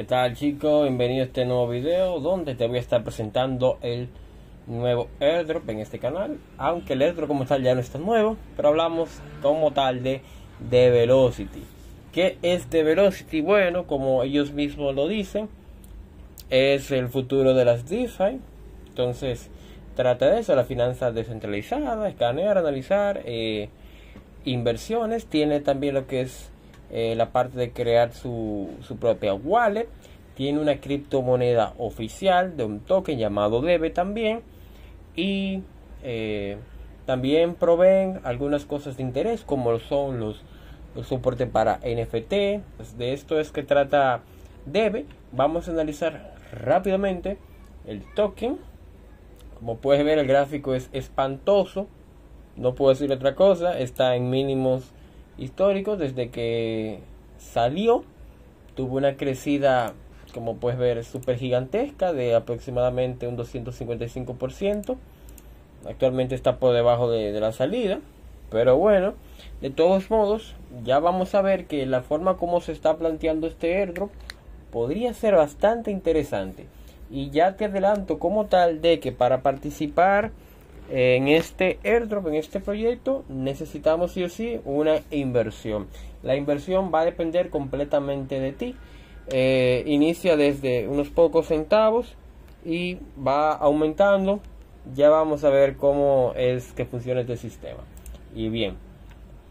¿Qué tal chicos? Bienvenido a este nuevo video donde te voy a estar presentando el nuevo airdrop en este canal Aunque el airdrop como tal ya no está nuevo Pero hablamos como tal de Velocity ¿Qué es The Velocity? Bueno, como ellos mismos lo dicen Es el futuro de las DeFi Entonces trata de eso, la finanza descentralizada, escanear, analizar eh, inversiones Tiene también lo que es eh, la parte de crear su, su, propia wallet. Tiene una criptomoneda oficial de un token llamado DEBE también. Y eh, también proveen algunas cosas de interés como son los, soportes para NFT. Pues de esto es que trata DEBE. Vamos a analizar rápidamente el token. Como puedes ver el gráfico es espantoso. No puedo decir otra cosa. Está en mínimos histórico desde que salió. Tuvo una crecida, como puedes ver, súper gigantesca de aproximadamente un 255%. Actualmente está por debajo de, de la salida. Pero bueno, de todos modos, ya vamos a ver que la forma como se está planteando este airdrop podría ser bastante interesante. Y ya te adelanto como tal de que para participar en este airdrop, en este proyecto, necesitamos sí o sí una inversión. La inversión va a depender completamente de ti. Eh, inicia desde unos pocos centavos y va aumentando. Ya vamos a ver cómo es que funciona este sistema. Y bien,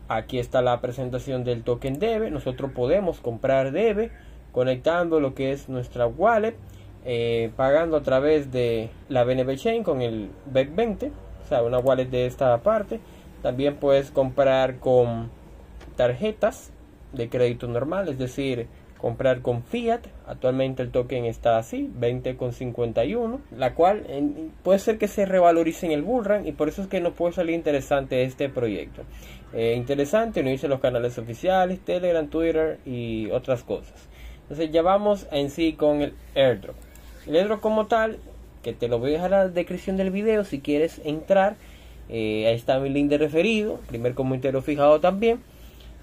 aquí está la presentación del token DEBE. Nosotros podemos comprar DEBE conectando lo que es nuestra wallet. Eh, pagando a través de la BNB Chain con el BEC20 sea, una wallet de esta parte. También puedes comprar con tarjetas de crédito normal, es decir, comprar con fiat. Actualmente el token está así, 20,51, la cual puede ser que se revalorice en el bullrun y por eso es que no puede salir interesante este proyecto. Eh, interesante unirse a los canales oficiales, Telegram, Twitter y otras cosas. Entonces ya vamos en sí con el airdrop. El airdrop como tal que te lo voy a dejar en la descripción del video si quieres entrar. Eh, ahí está mi link de referido, primer comentario fijado también.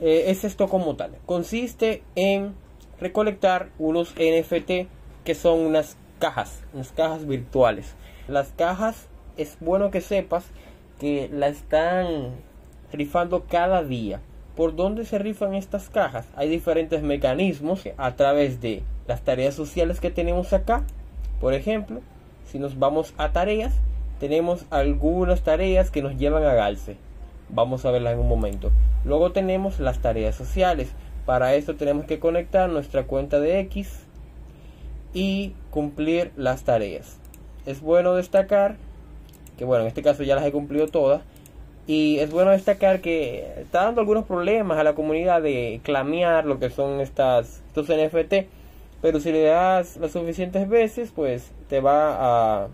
Eh, es esto como tal. Consiste en recolectar unos NFT que son unas cajas, unas cajas virtuales. Las cajas es bueno que sepas que la están rifando cada día. ¿Por dónde se rifan estas cajas? Hay diferentes mecanismos a través de las tareas sociales que tenemos acá. Por ejemplo, si nos vamos a tareas, tenemos algunas tareas que nos llevan a Galce. Vamos a verlas en un momento. Luego tenemos las tareas sociales. Para esto tenemos que conectar nuestra cuenta de X y cumplir las tareas. Es bueno destacar que bueno, en este caso ya las he cumplido todas. Y es bueno destacar que está dando algunos problemas a la comunidad de clamear lo que son estas, estos NFT pero si le das las suficientes veces, pues te va a,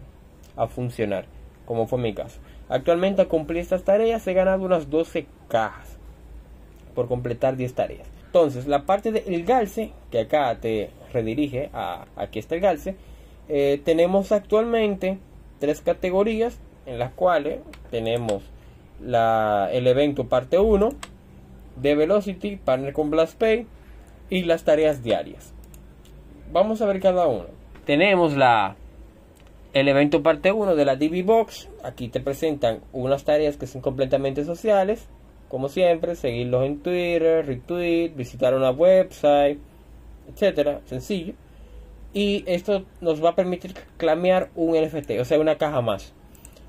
a funcionar, como fue mi caso. Actualmente a cumplir estas tareas he ganado unas 12 cajas por completar 10 tareas. Entonces, la parte del galce, que acá te redirige a aquí está el galce, eh, tenemos actualmente tres categorías en las cuales tenemos la, el evento parte 1 de Velocity, Partner con BlastPay y las tareas diarias vamos a ver cada uno. Tenemos la el evento parte 1 de la DB Box. Aquí te presentan unas tareas que son completamente sociales. Como siempre, seguirlos en Twitter, retweet, visitar una website, etcétera, sencillo. Y esto nos va a permitir clamear un NFT, o sea, una caja más.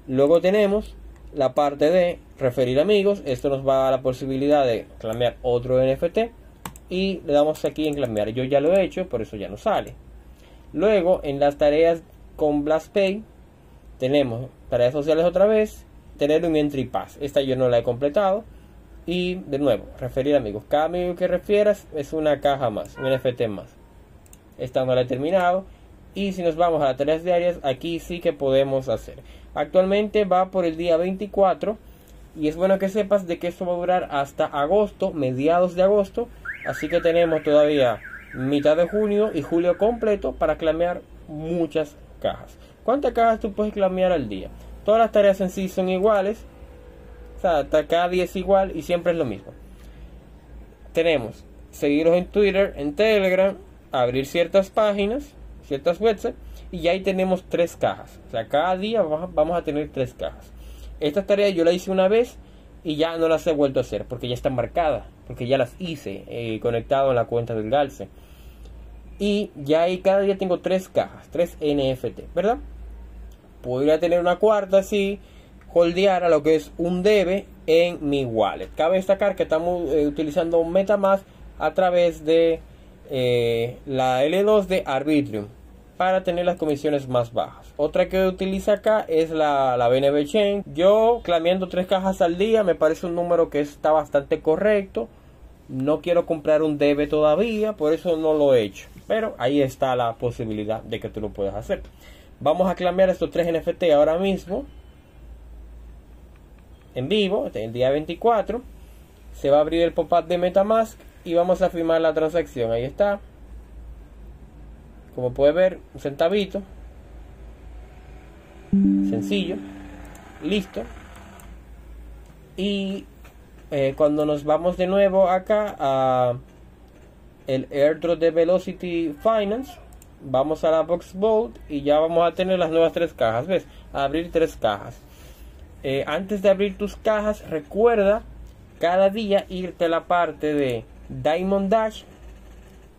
Luego tenemos la parte de referir amigos. Esto nos va a dar la posibilidad de clamear otro NFT y le damos aquí en clamear. Yo ya lo he hecho, por eso ya no sale. Luego, en las tareas con BlastPay, tenemos tareas sociales otra vez, tener un entry pass. Esta yo no la he completado. Y de nuevo, referir amigos. Cada amigo que refieras es una caja más, un NFT más. Esta no la he terminado. Y si nos vamos a las tareas diarias, aquí sí que podemos hacer. Actualmente va por el día 24. Y es bueno que sepas de que esto va a durar hasta agosto, mediados de agosto Así que tenemos todavía mitad de junio y julio completo para clamear muchas cajas. ¿Cuántas cajas tú puedes clamear al día? Todas las tareas en sí son iguales. O sea, cada día es igual y siempre es lo mismo. Tenemos seguirnos en Twitter, en Telegram, abrir ciertas páginas, ciertas websites, y ahí tenemos tres cajas. O sea, cada día vamos a tener tres cajas. Esta tarea yo la hice una vez y ya no las he vuelto a hacer porque ya están marcadas, porque ya las hice eh, conectado a la cuenta del Galce. Y ya ahí cada día tengo tres cajas, tres NFT, ¿verdad? Podría tener una cuarta si holdeara lo que es un debe en mi wallet. Cabe destacar que estamos eh, utilizando MetaMask a través de eh, la L2 de Arbitrium para tener las comisiones más bajas. Otra que utiliza acá es la, la BNB Chain. Yo clameando tres cajas al día me parece un número que está bastante correcto. No quiero comprar un debe todavía, por eso no lo he hecho. Pero ahí está la posibilidad de que tú lo puedas hacer. Vamos a clamear estos tres NFT ahora mismo. En vivo, este el día 24. Se va a abrir el pop-up de Metamask y vamos a firmar la transacción. Ahí está. Como puede ver, un centavito. Sencillo. Listo. Y eh, cuando nos vamos de nuevo acá a el airdrop de Velocity Finance, vamos a la Box Vault y ya vamos a tener las nuevas tres cajas. ¿Ves? abrir tres cajas. Eh, antes de abrir tus cajas, recuerda cada día irte a la parte de Diamond Dash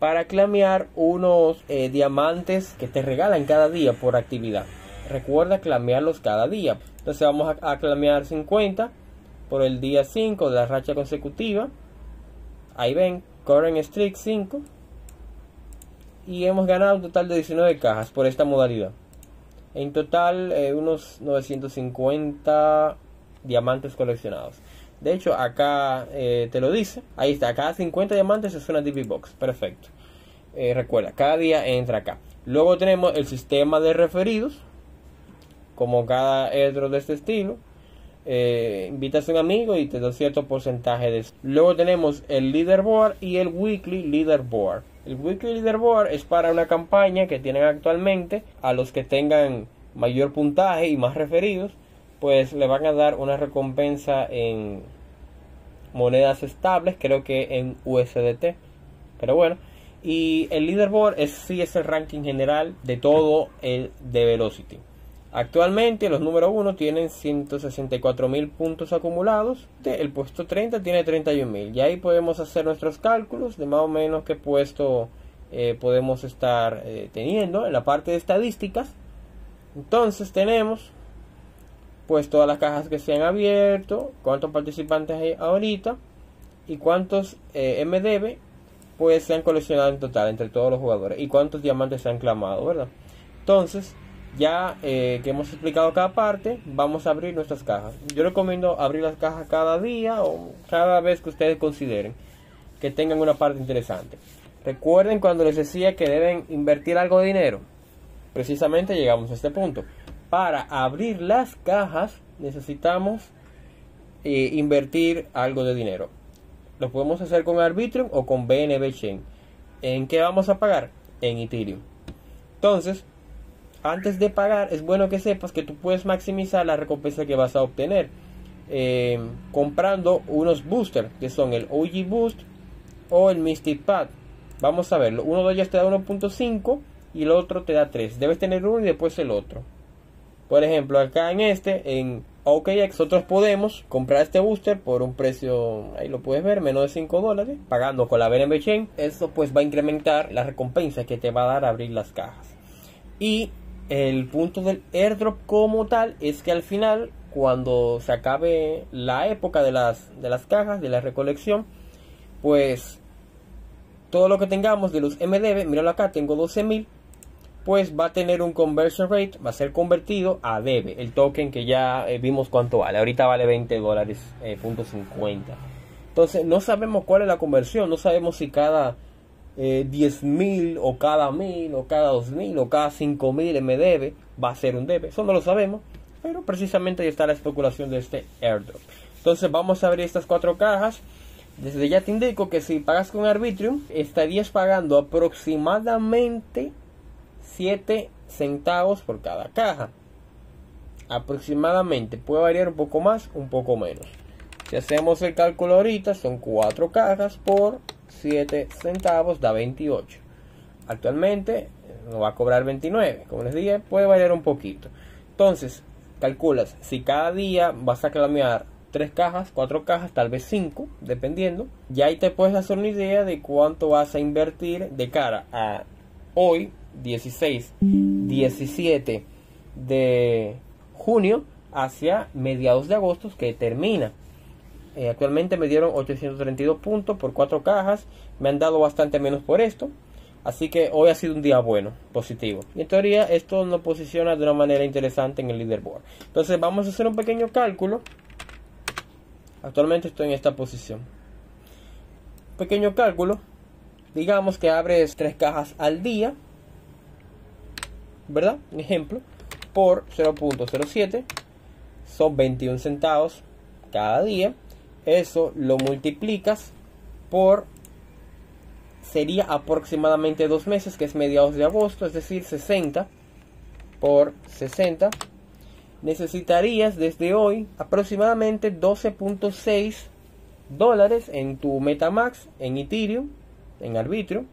para clamear unos eh, diamantes que te regalan cada día por actividad. Recuerda clamearlos cada día. Entonces vamos a, clamear 50 por el día 5 de la racha consecutiva. Ahí ven, Current Streak 5. Y hemos ganado un total de 19 cajas por esta modalidad. En total, eh, unos 950 diamantes coleccionados. De hecho, acá eh, te lo dice. Ahí está, cada 50 diamantes es una DB Box. Perfecto. Eh, recuerda, cada día entra acá. Luego tenemos el sistema de referidos. Como cada airdrop de este estilo. Eh, invitas a un amigo y te da cierto porcentaje de. Luego tenemos el leaderboard y el weekly leaderboard. El weekly leaderboard es para una campaña que tienen actualmente a los que tengan mayor puntaje y más referidos pues le van a dar una recompensa en monedas estables, creo que en USDT. Pero bueno, y el leaderboard es sí es el ranking general de todo el de Velocity. Actualmente los número 1 tienen 164 mil puntos acumulados. El puesto 30 tiene 31 mil. Y ahí podemos hacer nuestros cálculos de más o menos qué puesto eh, podemos estar eh, teniendo en la parte de estadísticas. Entonces tenemos pues todas las cajas que se han abierto, cuántos participantes hay ahorita y cuántos eh, MDB pues se han coleccionado en total entre todos los jugadores y cuántos diamantes se han clamado, ¿verdad? Entonces, ya eh, que hemos explicado cada parte, vamos a abrir nuestras cajas. Yo recomiendo abrir las cajas cada día o cada vez que ustedes consideren que tengan una parte interesante. Recuerden cuando les decía que deben invertir algo de dinero. Precisamente llegamos a este punto para abrir las cajas necesitamos eh, invertir algo de dinero. Lo podemos hacer con Arbitrum o con BNB Chain. ¿En qué vamos a pagar? En Ethereum. Entonces, antes de pagar, es bueno que sepas que tú puedes maximizar la recompensa que vas a obtener eh, comprando unos boosters que son el OG Boost o el Mystic Pad. Vamos a verlo. Uno de ellos te da 1.5 y el otro te da 3. Debes tener uno y después el otro. Por ejemplo, acá en este, en OKX, nosotros podemos comprar este booster por un precio, ahí lo puedes ver, menos de 5 dólares, pagando con la BNB Chain. Eso pues va a incrementar la recompensa que te va a dar abrir las cajas. Y el punto del airdrop como tal es que al final, cuando se acabe la época de las, de las cajas, de la recolección, pues todo lo que tengamos de los MDB, míralo acá, tengo 12.000 pues va a tener un conversion rate, va a ser convertido a DEBE, el token que ya eh, vimos cuánto vale. Ahorita vale 20 dólares, eh, punto 50. Entonces no sabemos cuál es la conversión, no sabemos si cada eh, 10.000 o cada 1000 o cada 2000 o cada 5000 MDB va a ser un DEBE. Eso no lo sabemos, pero precisamente ahí está la especulación de este airdrop. Entonces vamos a abrir estas cuatro cajas. Desde ya te indico que si pagas con Arbitrium, estarías pagando aproximadamente 7 centavos por cada caja. Aproximadamente puede variar un poco más, un poco menos. Si hacemos el cálculo ahorita, son 4 cajas por 7 centavos, da 28. actualmente nos va a cobrar 29. Como les dije, puede variar un poquito. Entonces, calculas, si cada día vas a clamear tres cajas, cuatro cajas, tal vez cinco, dependiendo, ya ahí te puedes hacer una idea de cuánto vas a invertir de cara a hoy, 16, 17 de junio, hacia mediados de agosto que termina. Eh, actualmente me dieron 832 puntos por cuatro cajas, me han dado bastante menos por esto. Así que hoy ha sido un día bueno, positivo. Y en teoría esto nos posiciona de una manera interesante en el leaderboard. Entonces vamos a hacer un pequeño cálculo. Actualmente estoy en esta posición. Pequeño cálculo. Digamos que abres tres cajas al día. ¿Verdad? Un ejemplo. Por 0.07. Son 21 centavos cada día. Eso lo multiplicas por sería aproximadamente dos meses, que es mediados de agosto, es decir, 60 por 60. Necesitarías desde hoy aproximadamente 12.6 dólares en tu Metamax, en Ethereum, en Arbitrio,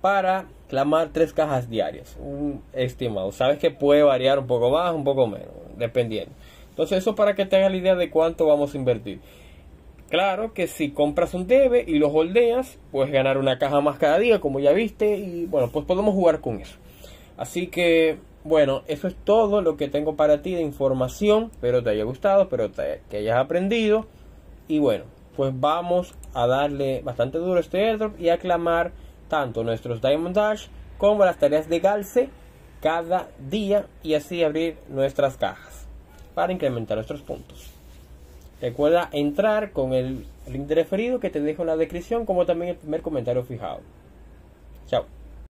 para clamar tres cajas diarias. Un estimado. Sabes que puede variar un poco más, un poco menos, dependiendo. Entonces, eso para que te la idea de cuánto vamos a invertir. Claro que si compras un debe y lo holdeas, puedes ganar una caja más cada día, como ya viste, y bueno, pues podemos jugar con eso. Así que, bueno, eso es todo lo que tengo para ti de información. Espero te haya gustado, espero que hayas aprendido. Y bueno, pues vamos a darle bastante duro a este airdrop y aclamar tanto nuestros Diamond Dash como las tareas de Galce cada día y así abrir nuestras cajas para incrementar nuestros puntos. Recuerda entrar con el link de referido que te dejo en la descripción, como también el primer comentario fijado. Chao.